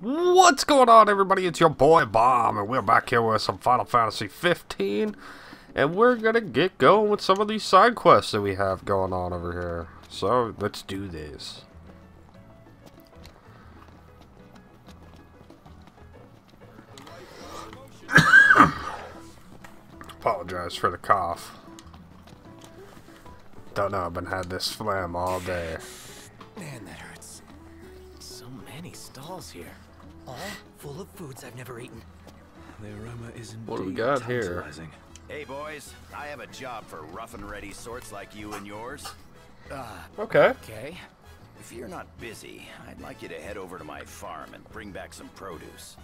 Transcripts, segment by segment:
What's going on, everybody? It's your boy Bomb, and we're back here with some Final Fantasy 15, and we're gonna get going with some of these side quests that we have going on over here. So let's do this. Apologize for the cough. Don't know, I've been had this phlegm all day. Man, that hurts. So many stalls here. All full of foods I've never eaten. The aroma is indeed What do we got here? tantalizing. Hey boys, I have a job for rough and ready sorts like you and yours. Uh, okay. Okay. If you're not busy, I'd like you to head over to my farm and bring back some produce.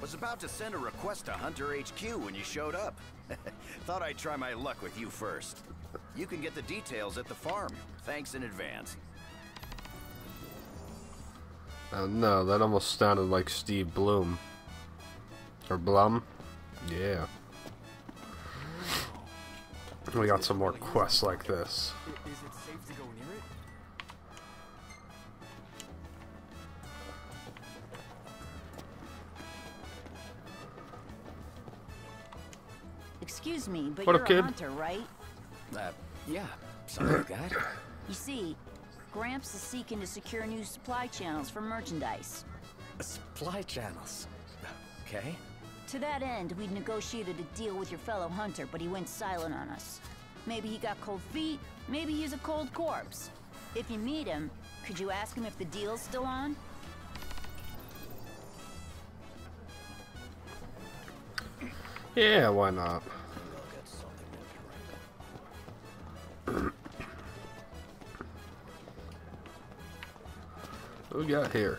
Was about to send a request to Hunter HQ when you showed up. Thought I'd try my luck with you first. You can get the details at the farm. Thanks in advance. Uh, no, that almost sounded like Steve Bloom. Or Blum. Yeah. We got some more quests like this. Is it safe to go near it? Excuse me, but What you're kid? a hunter, right? Uh, yeah, something like that. You see, Gramps is seeking to secure new supply channels for merchandise. Supply channels. Okay. To that end, we'd negotiated a deal with your fellow hunter, but he went silent on us. Maybe he got cold feet, maybe he's a cold corpse. If you meet him, could you ask him if the deal's still on? Yeah, why not? What we got here?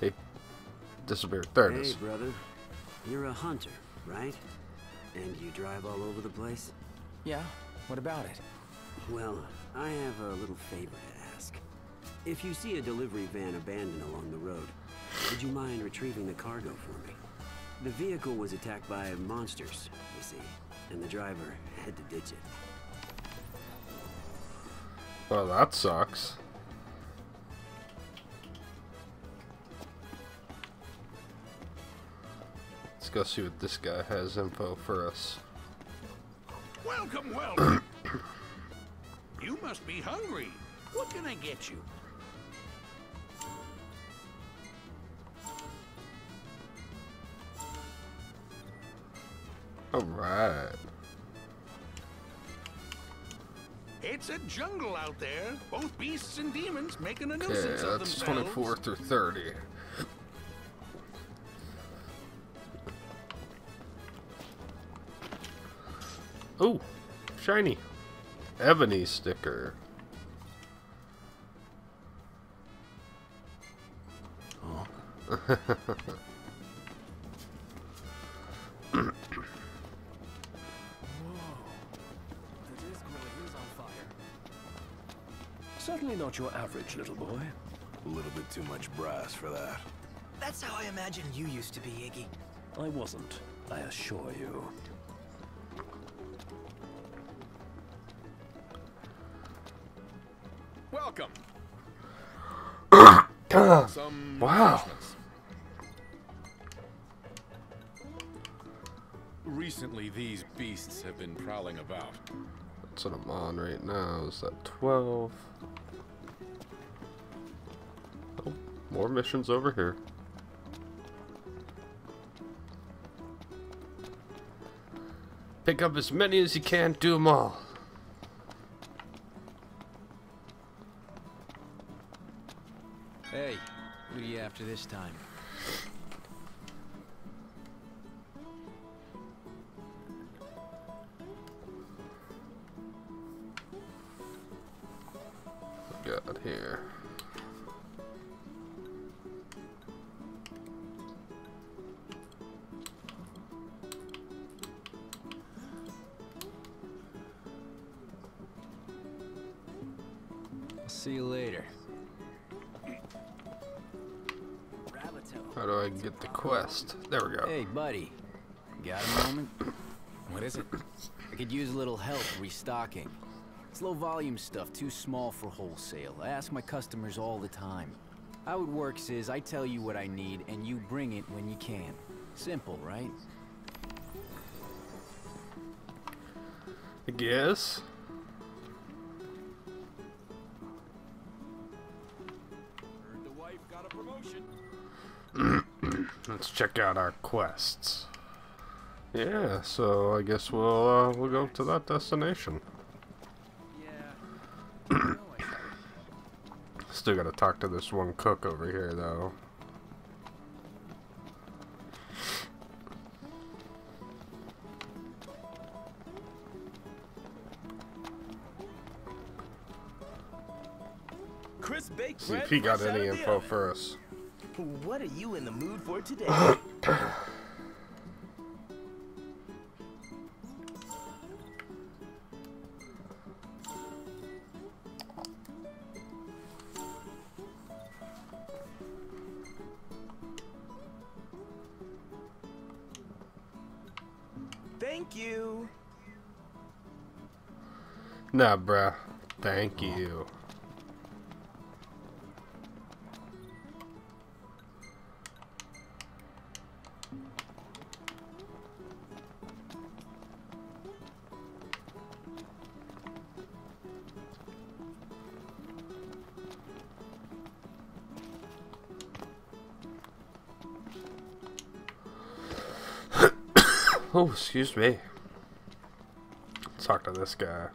Hey, disappeared. There it Hey, brother. You're a hunter, right? And you drive all over the place? Yeah. What about it? Well, I have a little favor to ask. If you see a delivery van abandoned along the road, would you mind retrieving the cargo for me? The vehicle was attacked by monsters, you see, and the driver had to ditch it. Well, that sucks. Let's go see what this guy has info for us. Welcome, welcome. you must be hungry. What can I get you? Alright. It's a jungle out there. Both beasts and demons making a Okay, nuisance of that's themselves. 24 through 30. Oh, shiny. Ebony sticker. The average little boy. A little bit too much brass for that. That's how I imagined you used to be, Iggy. I wasn't, I assure you. Welcome. Some Wow. Recently, these beasts have been prowling about. That's what I'm on right now. Is that 12? More missions over here. Pick up as many as you can, do them all. Hey, what are you after this time? See you later. How do I get the quest? There we go. Hey, buddy. Got a moment? What is it? I could use a little help restocking. It's low volume stuff, too small for wholesale. I ask my customers all the time. How it works is I tell you what I need and you bring it when you can. Simple, right? I guess. Let's check out our quests. Yeah, so I guess we'll uh, we'll go to that destination. Yeah. Still gotta talk to this one cook over here, though. Chris baked See if he got any info for us. What are you in the mood for today? Thank you. Nah, bruh. Thank you. Oh, excuse me. Let's talk to this guy.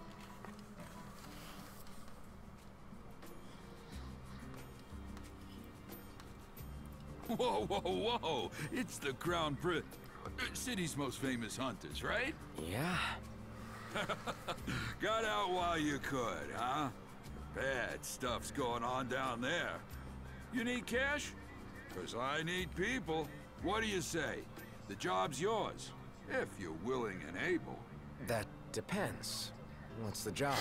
Whoa, whoa, whoa! It's the Crown Prince, city's most famous hunters, right? Yeah. Got out while you could, huh? Bad stuff's going on down there. You need cash? Cause I need people. What do you say? The job's yours, if you're willing and able. That depends. What's the job?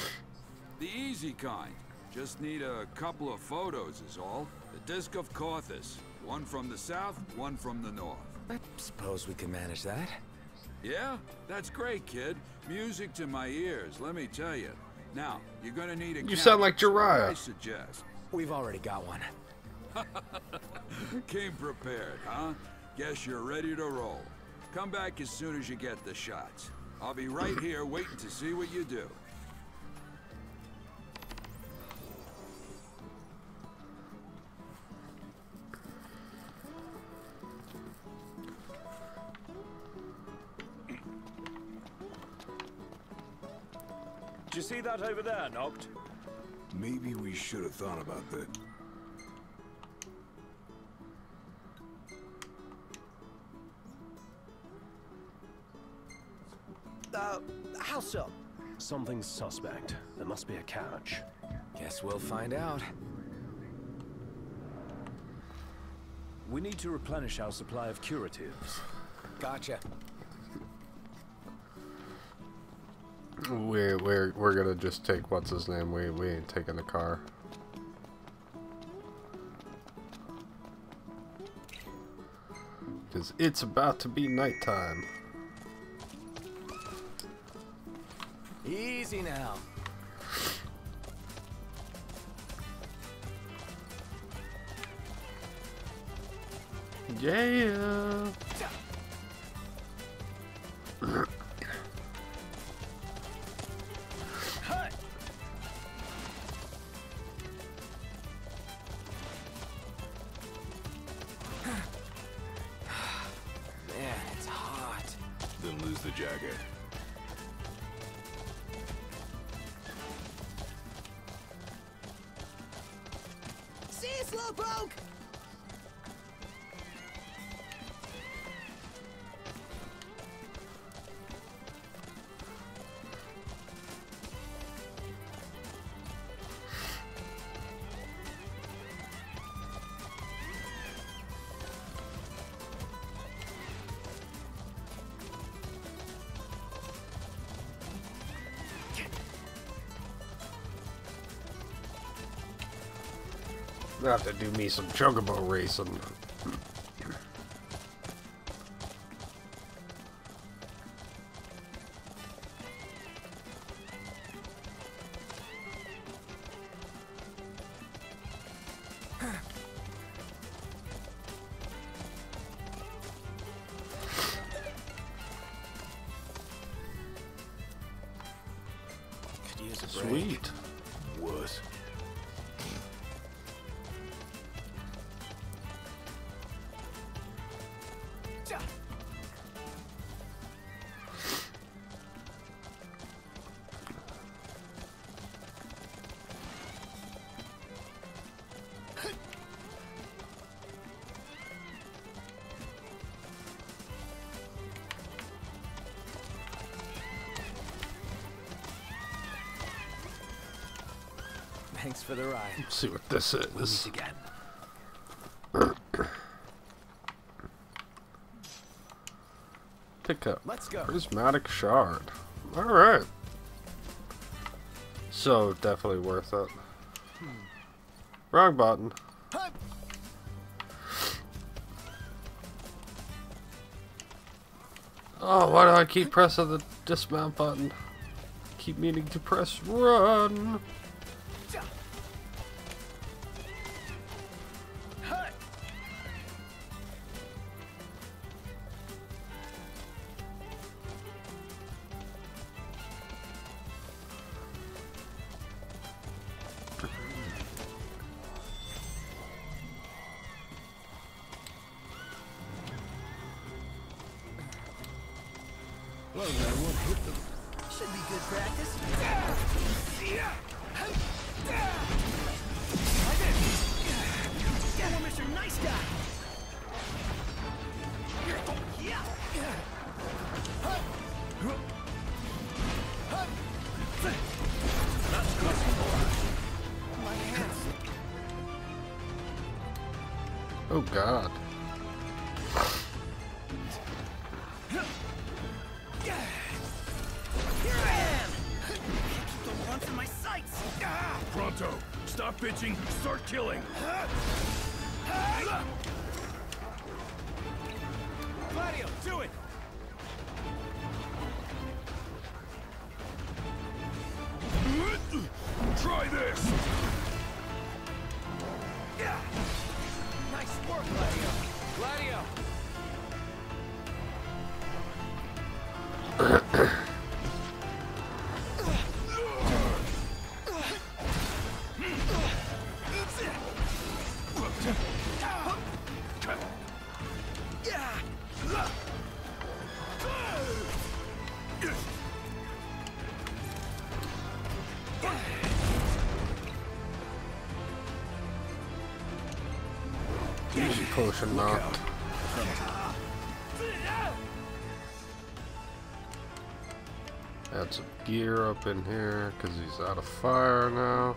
The easy kind. Just need a couple of photos is all. The Disc of Cauthess. One from the south, one from the north. I suppose we can manage that. Yeah? That's great, kid. Music to my ears, let me tell you. Now, you're gonna need a You sound like camera, Jiraiya. I suggest. We've already got one. Came prepared, huh? Guess you're ready to roll. Come back as soon as you get the shots. I'll be right here waiting to see what you do. Did you see that over there, Noct? Maybe we should have thought about that. So? Something's suspect. There must be a catch. Guess we'll find out. We need to replenish our supply of curatives. Gotcha. We're we're we're gonna just take what's his name. We we ain't taking the car. Cause it's about to be nighttime. Easy now. Yeah. See Slowpoke! I have to do me some chocobo racing. For the ride. Let's see what this is. again. Pick up. Let's go. Prismatic shard. Alright. So definitely worth it. Hmm. Wrong button. Oh, why do I keep pressing the dismount button? Keep meaning to press run. Potion knocked. Add some gear up in here because he's out of fire now.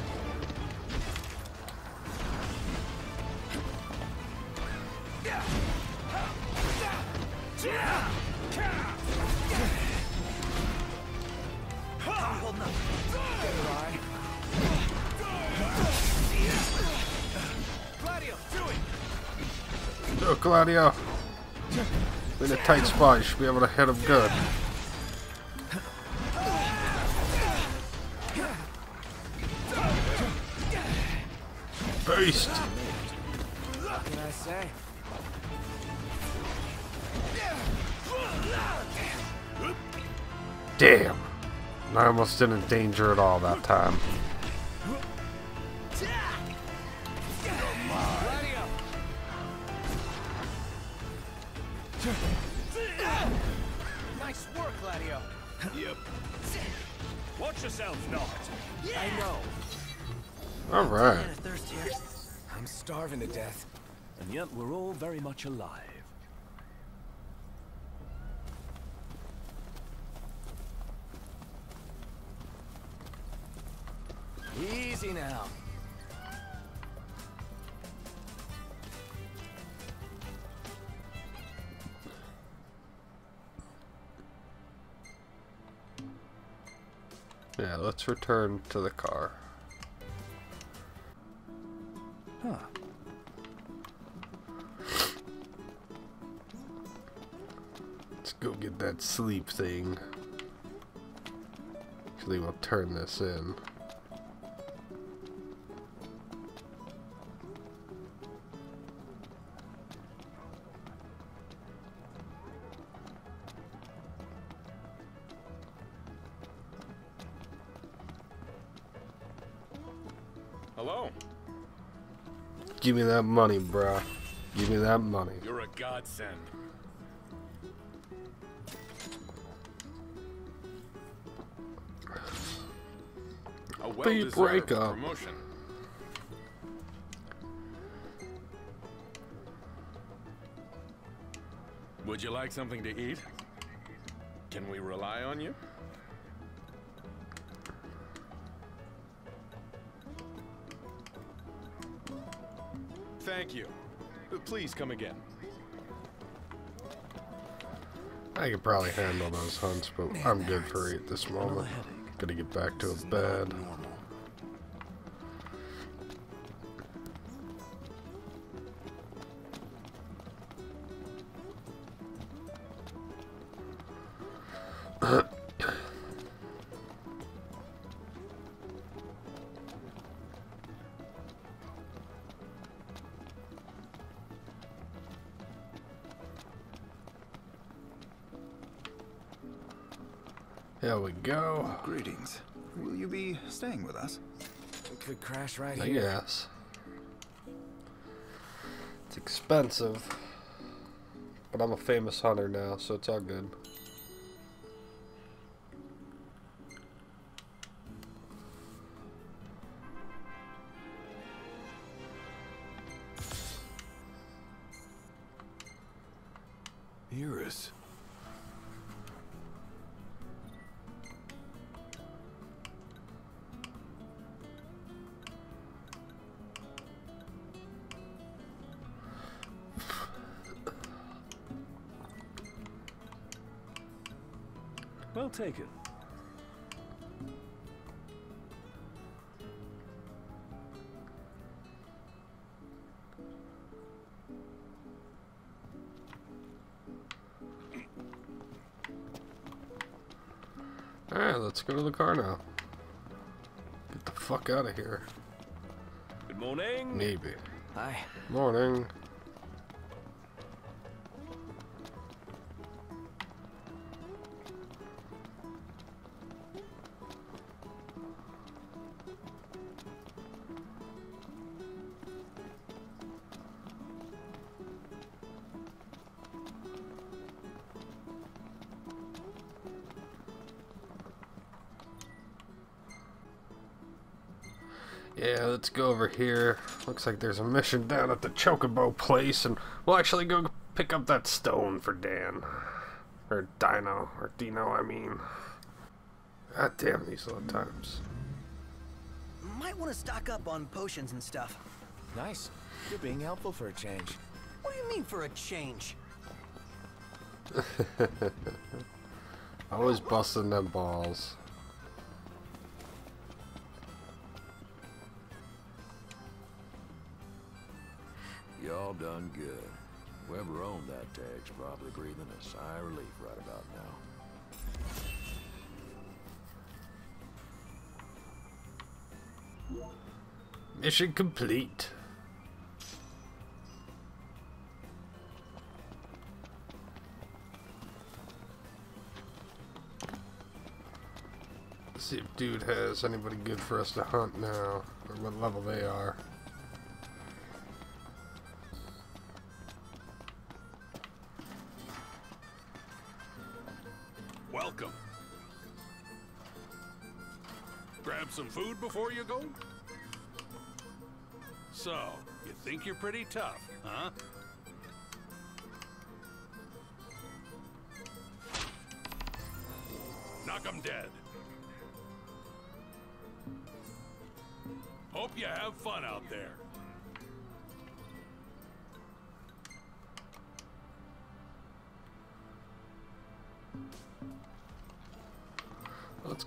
Go, Gladio! In a tight spot, you should be able to hit him good. Beast! Damn! I almost didn't danger at all that time. Much alive. Easy now. Yeah, let's return to the car. That sleep thing. Actually, we'll turn this in. Hello. Give me that money, bruh. Give me that money. You're a godsend. A Beat well-deserved breakup. promotion. Would you like something to eat? Can we rely on you? Thank you. Please come again. I could probably handle those hunts, but I'm good for eight this moment. Gotta get back to a bed. There we go. Greetings. Will you be staying with us? Could crash right I here. Yes. It's expensive. But I'm a famous hunter now, so it's all good. Taken. Alright, let's go to the car now. Get the fuck out of here. Good morning. Maybe. Hi. Morning. Yeah, let's go over here. Looks like there's a mission down at the Chocobo place, and we'll actually go pick up that stone for Dan. Or Dino, or Dino, I mean. God damn these little times. Might want to stock up on potions and stuff. Nice. You're being helpful for a change. What do you mean for a change? Always busting them balls. Done good. Whoever owned that tag's probably breathing a sigh of relief right about now. Mission complete. Let's see if dude has anybody good for us to hunt now, or what level they are. Grab some food before you go? So, you think you're pretty tough, huh?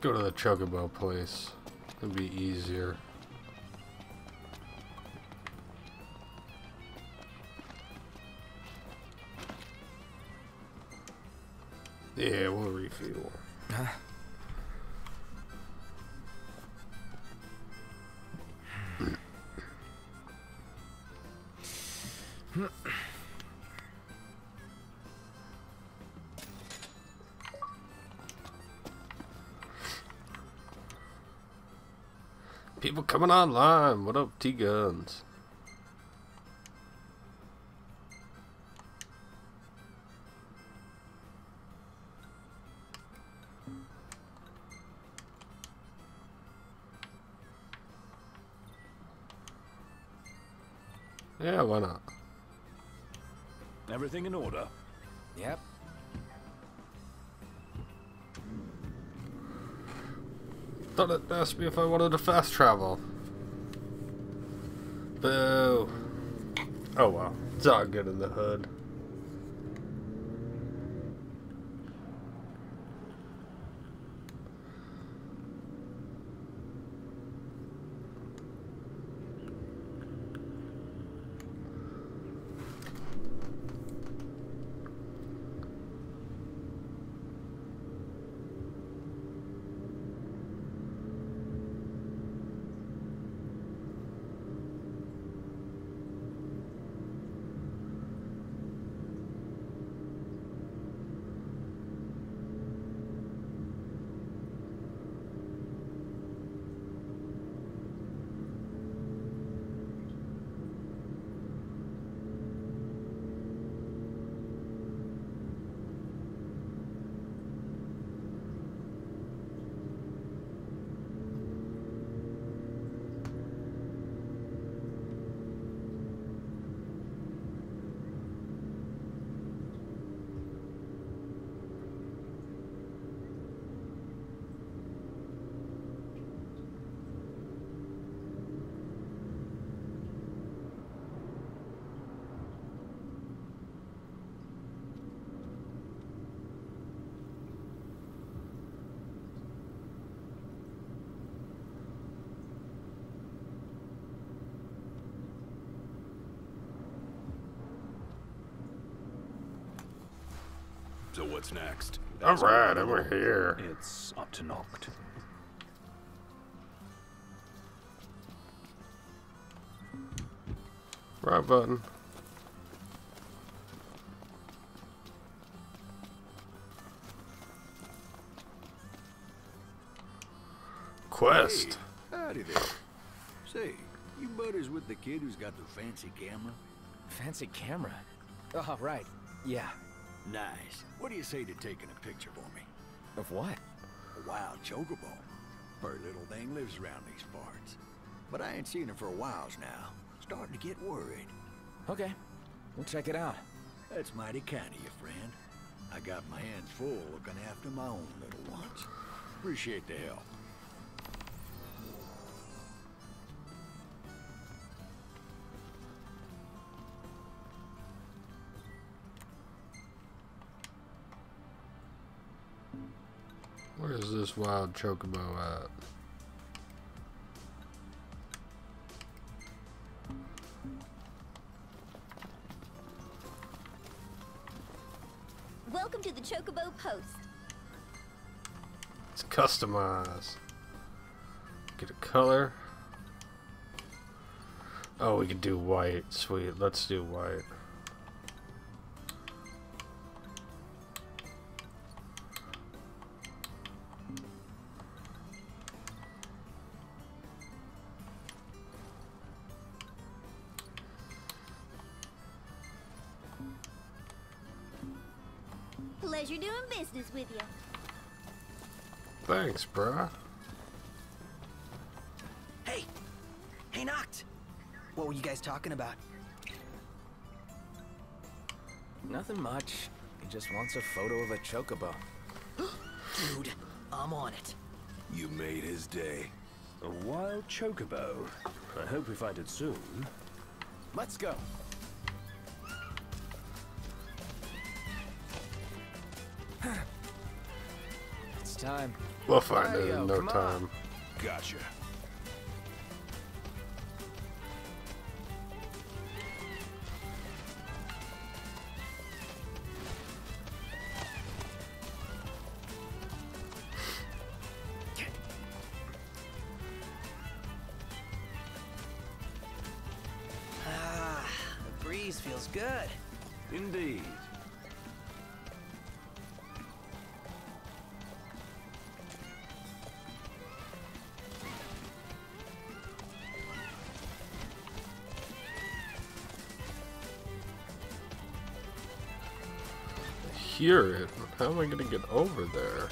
Go to the Chocobo place. It'd be easier. Coming online. What up, T Guns? Yeah, why not? Everything in order? Yep. Thought it asked me if I wanted to fast travel. Boo. Oh well. It's all good in the hood. So what's next? Alright, over we're here. It's up to Noct. Right button. Quest. Hey, howdy there. Say, you buddies with the kid who's got the fancy camera? Fancy camera. Oh, right. Yeah. Nice. What do you say to taking a picture for me? Of what? A wild chocobo. Her little thing lives around these parts. But I ain't seen her for a while now. Starting to get worried. Okay. We'll check it out. That's mighty kind of you, friend. I got my hands full looking after my own little ones. Appreciate the help. This wild chocobo at? Welcome to the Chocobo Post. It's customize. Get a color. Oh, we can do white. Sweet. Let's do white. Doing business with you. Thanks, bruh. Hey! Hey, Noct! What were you guys talking about? Nothing much. He just wants a photo of a chocobo. Dude, I'm on it. You made his day. A wild chocobo. I hope we find it soon. Let's go. Time. We'll find it in no come on. time. Gotcha. Hear it. How am I gonna get over there?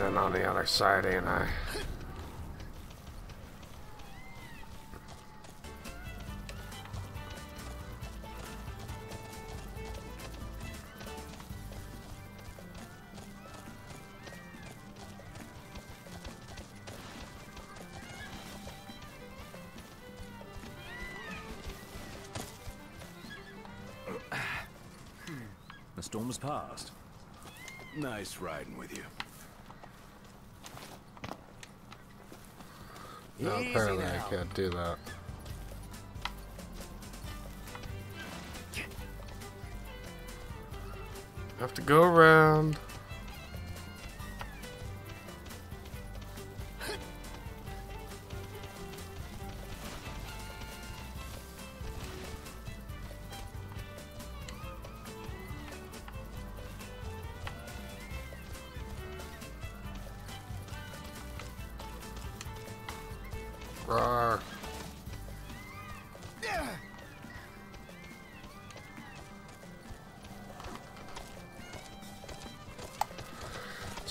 I'm gonna have to get in on the other side, ain't I? The storm's passed. Nice riding with you. Easy apparently now. I can't do that. Have to go around.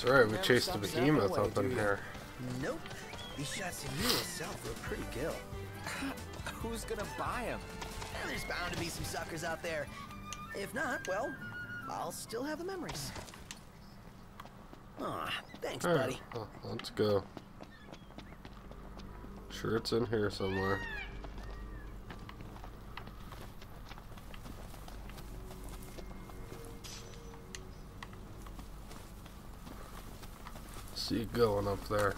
That's right, we chased the behemoth up in here. Nope. These shots of you yourself were pretty gill. Who's gonna buy him? There's bound to be some suckers out there. If not, well, I'll still have the memories. Aw, thanks, Alright, buddy. well, let's go. Sure, it's in here somewhere. Going up there.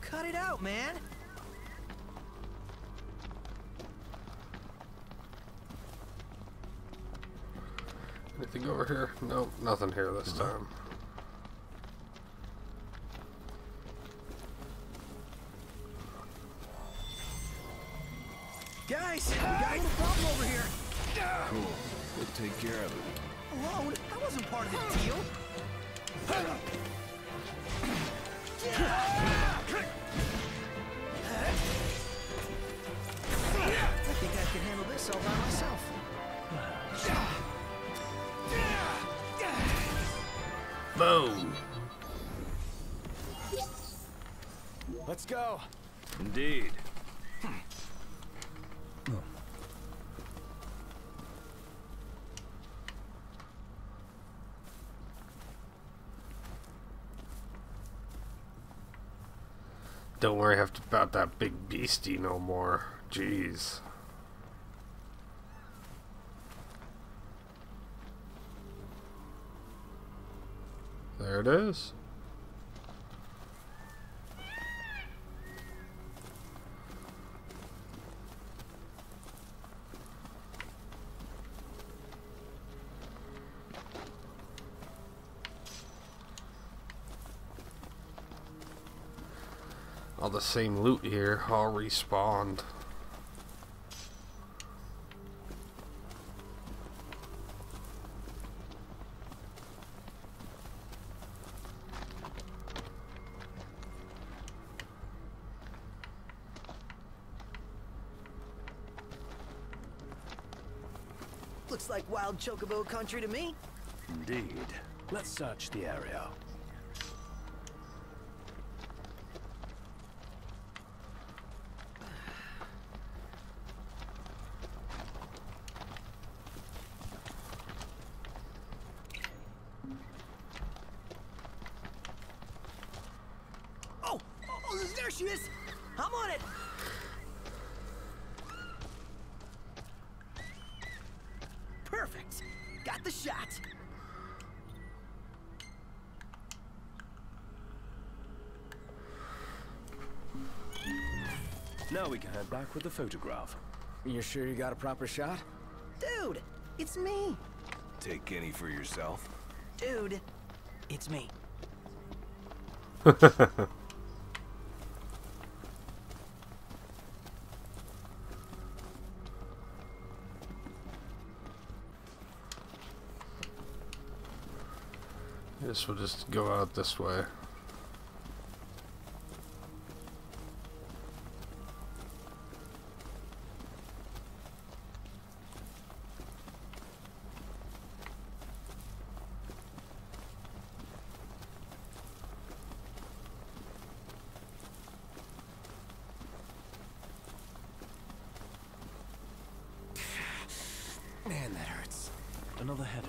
Cut it out, man. Anything over here? Nope, nothing here this time. Guys, we got a little problem over here. Cool. We'll take care of it. Alone? That wasn't part of the deal. I think I can handle this all by myself. Boom! Let's go. Indeed. That big beastie no more. Jeez. There it is. The same loot here, all respawned. Looks like wild chocobo country to me. Indeed. Let's search the area. With the photograph. You sure you got a proper shot? Dude, it's me. Take Kenny for yourself. Dude, it's me. Guess we'll just go out this way. Man, that hurts. Another headache.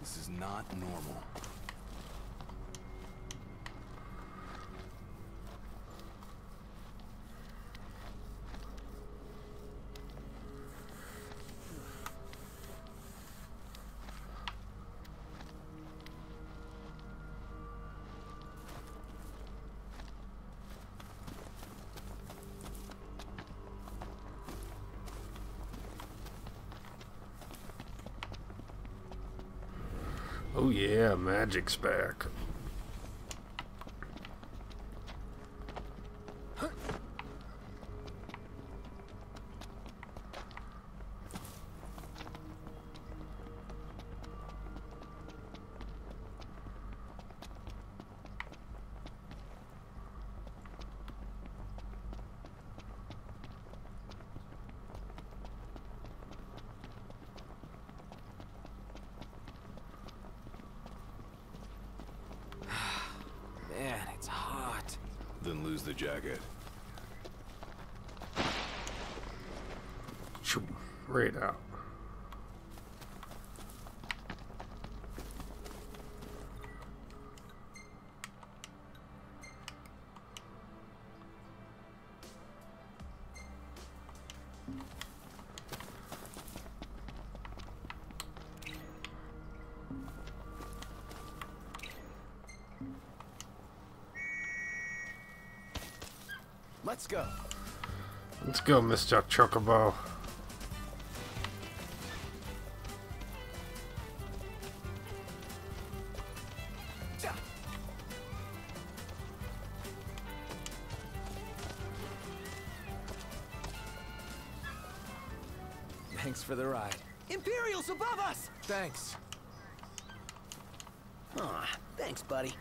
This is not normal. Magic's back. Let's go. Let's go, Mr. Chocobo. Thanks for the ride. Imperials above us! Thanks. Aw, thanks, buddy.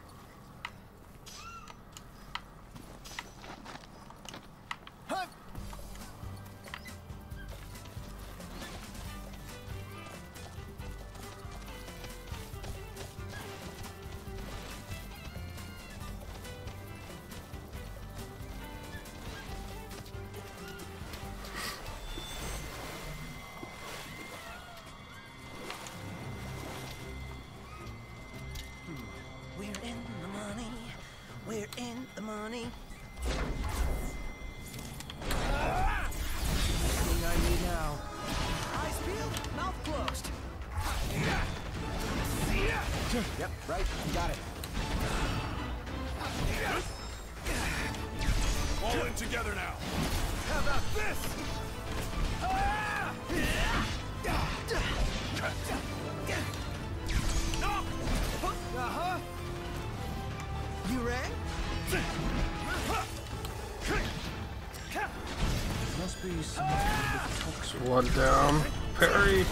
One down. Parry.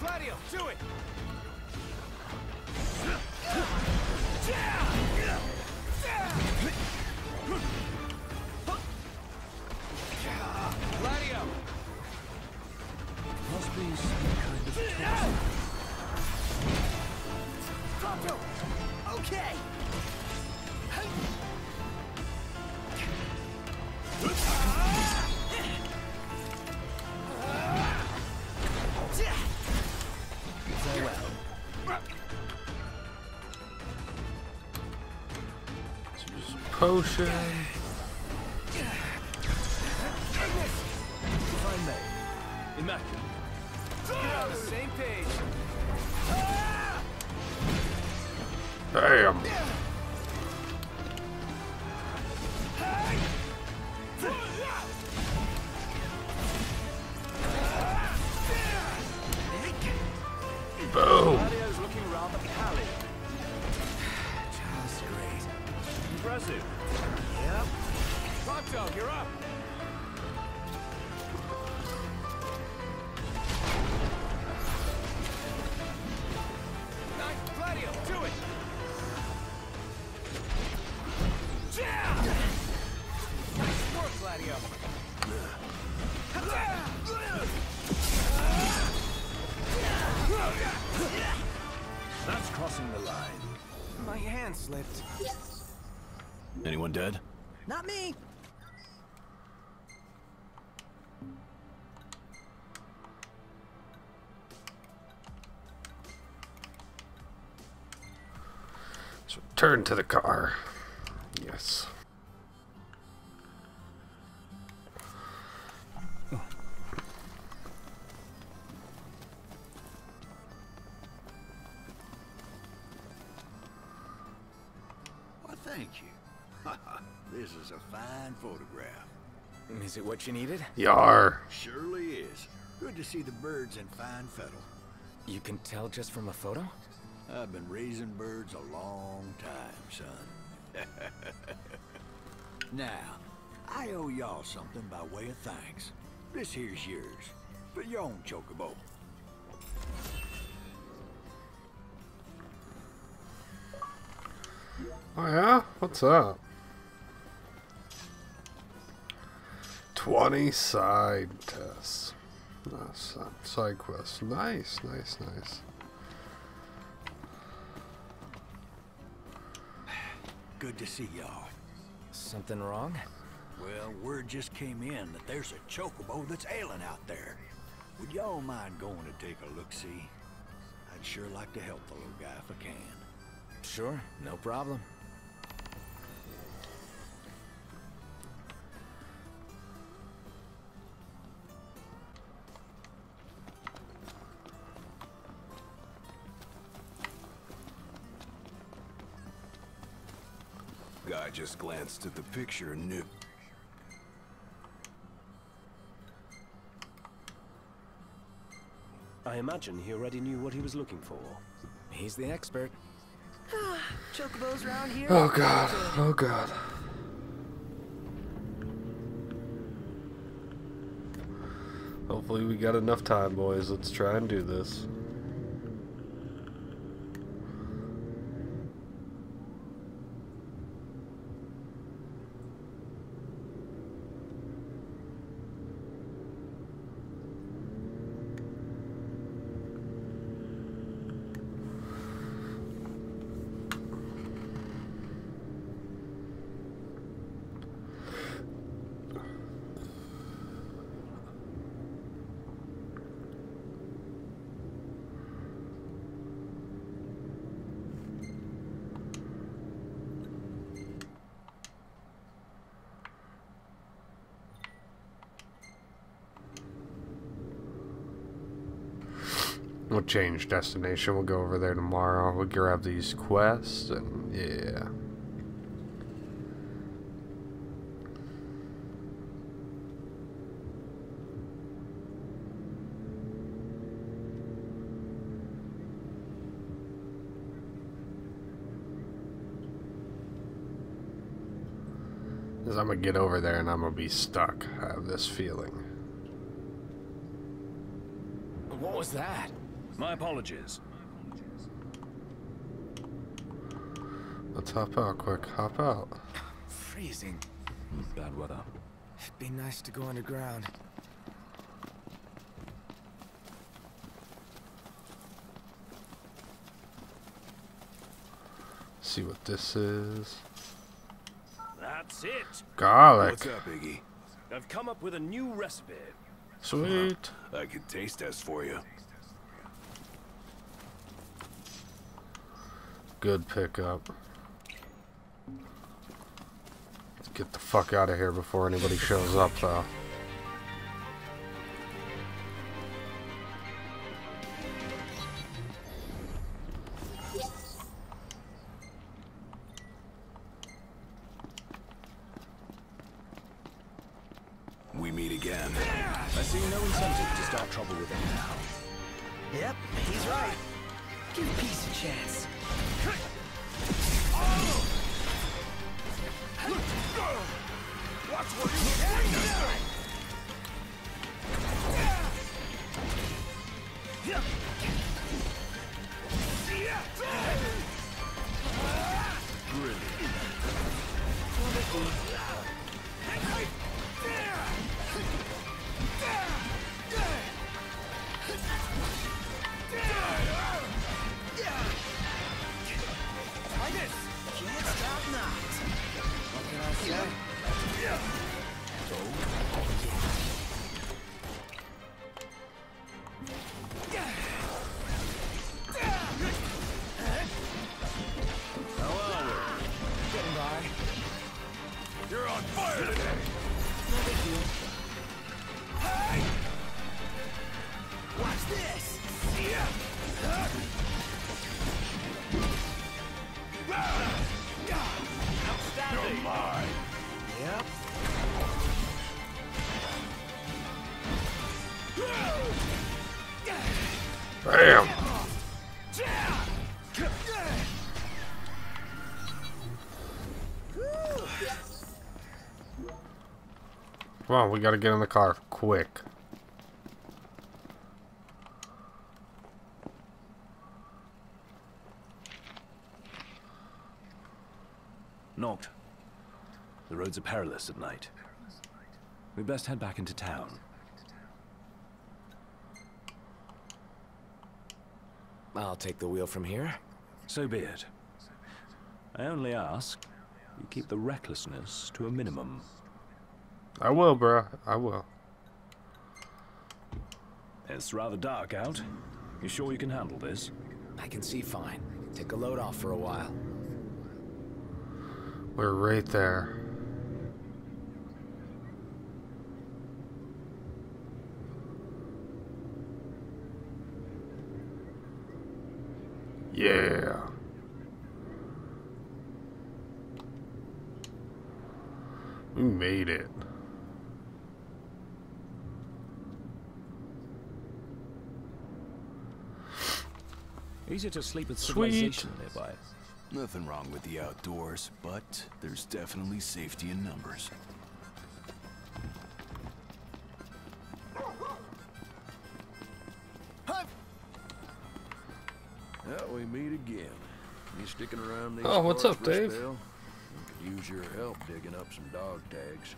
Gladio, do it! Potion. Hand. Anyone dead? Not me. Let's return to the car. Yes. Photograph. Is it what you needed? Yar. Surely is. Good to see the birds in fine fettle. You can tell just from a photo? I've been raising birds a long time, son. now, I owe y'all something by way of thanks. This here's yours, for your own chocobo. Oh yeah? What's up? 20 side tests. Nice. Side quests. Nice, nice, nice. Good to see y'all. Something wrong? Well, word just came in that there's a chocobo that's ailing out there. Would y'all mind going to take a look-see? I'd sure like to help the little guy if I can. Sure, no problem. Just glanced at the picture and knew. I imagine he already knew what he was looking for. He's the expert. Chocobos around here? Oh god. Oh god. Hopefully we got enough time, boys. Let's try and do this. We'll change destination. We'll go over there tomorrow. We'll grab these quests and yeah. Cause I'm gonna get over there and I'm gonna be stuck. I have this feeling. What was that? My apologies. Let's hop out quick. Hop out. Freezing. Bad weather. It'd be nice to go underground. See what this is. That's it. Garlic. What's up, Iggy? I've come up with a new recipe. Sweet. I can taste test for you. Good pickup. Let's get the fuck out of here before anybody shows up, though. We meet again. I see no incentive to start trouble with him now. Yep, he's right. Give peace a chance. Watch where you Can't Come on, we gotta get in the car quick. Knocked. The roads are perilous at night. We'd best head back into town. I'll take the wheel from here. So be it. I only ask you keep the recklessness to a minimum. I will, bro. I will. It's rather dark out. You sure you can handle this? I can see fine. Take a load off for a while. We're right there. Yeah. We made it. Easier to sleep with Sweet. civilization nearby. Nothing wrong with the outdoors, but there's definitely safety in numbers. Well, we meet again. You sticking around these Oh, what's up, Dave? spell? We could use your help digging up some dog tags.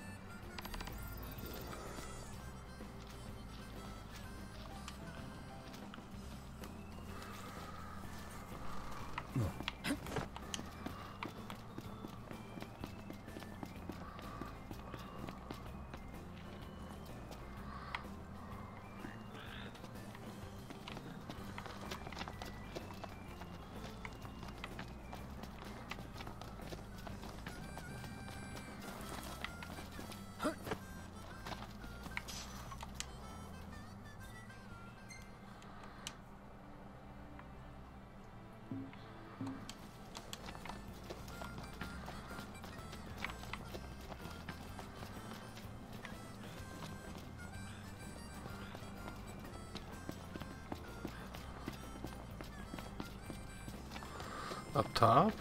Top?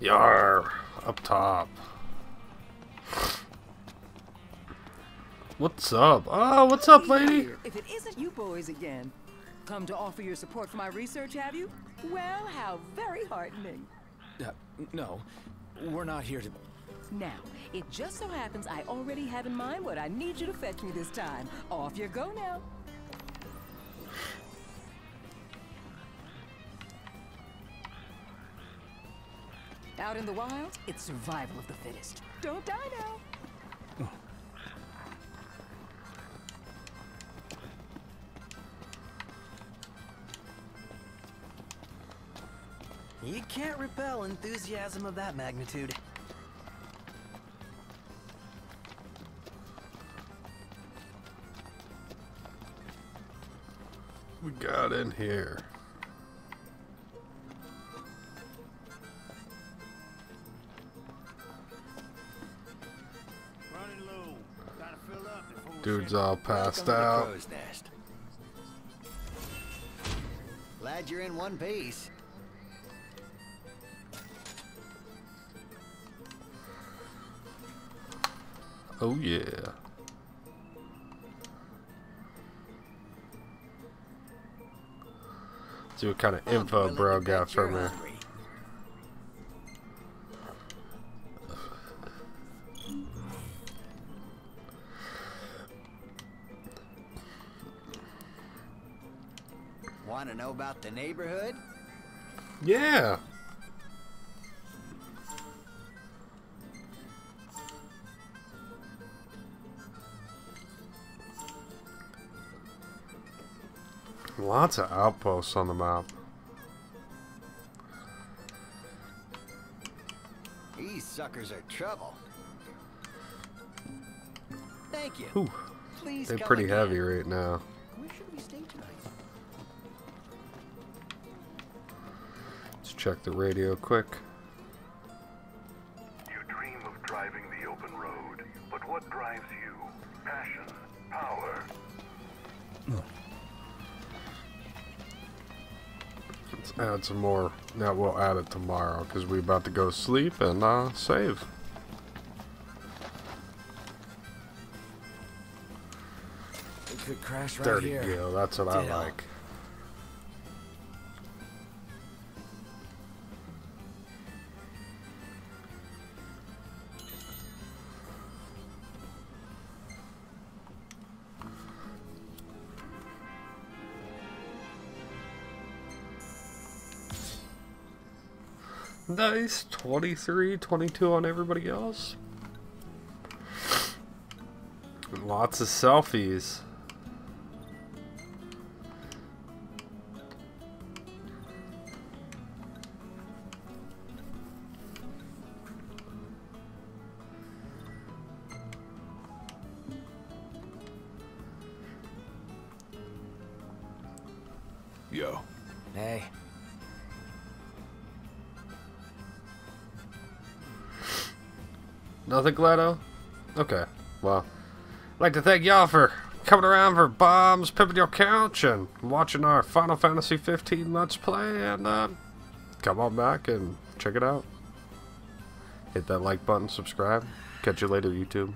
Yar, up top. What's up? Oh, what's up, lady? If it isn't you boys again. Come to offer your support for my research, have you? Well, how very heartening. Uh, no, we're not here to... Now, it just so happens I already have in mind what I need you to fetch me this time. Off you go now. Out in the wild, it's survival of the fittest. Don't die now. You can't repel enthusiasm of that magnitude. We got in here. Dude's all passed Welcome to the out. Glad you're in one piece. Oh yeah. See what kind of info bro got from me. About the neighborhood? Yeah. Lots of outposts on the map. These suckers are trouble. Thank you. Please They're pretty again. heavy right now. Check the radio quick. You dream of driving the open road, but what drives you? Passion, power. Let's add some more. Now we'll add it tomorrow because we're about to go sleep and uh, save. It could crash right There here. you go. That's what I like. Nice. 23, 22 on everybody else. Lots of selfies. Gladio? Okay. Well, I'd like to thank y'all for coming around for bombs, pimping your couch, and watching our Final Fantasy 15 Let's Play. And uh, come on back and check it out. Hit that like button, subscribe. Catch you later, YouTube.